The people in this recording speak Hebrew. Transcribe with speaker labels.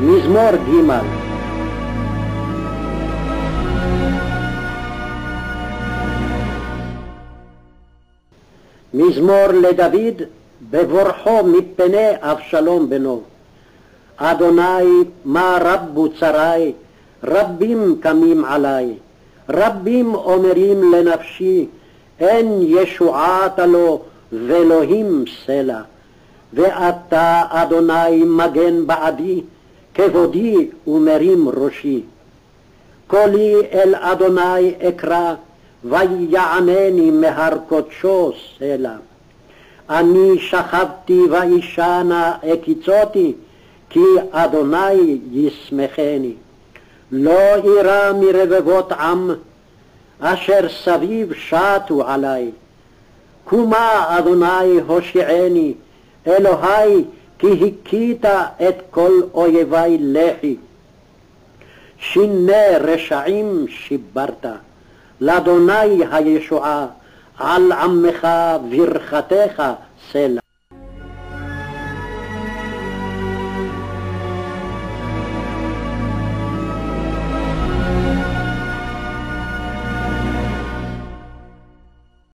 Speaker 1: מזמור ג' מזמור לדוד בבורחו מפני אבשלום בנו. אדוני מה רבו צרי, רבים קמים עלי, רבים אומרים לנפשי, אין ישועת לו ואלוהים סלע. ואתה, אדוני, מגן בעדי, כבודי ומרים ראשי. קולי אל אדוני אקרא, ויענני מהר קודשו סלע. אני שכבתי ואישנה הקיצותי, כי אדוני ישמחני. לא אירא מרבבות עם, אשר סביב שטו עלי. קומה אדוני הושיעני, אלוהי כי הכית את כל אויבי לחי. שיני רשעים שיברת, לאדוני הישועה, על עמך ברכתך סלע.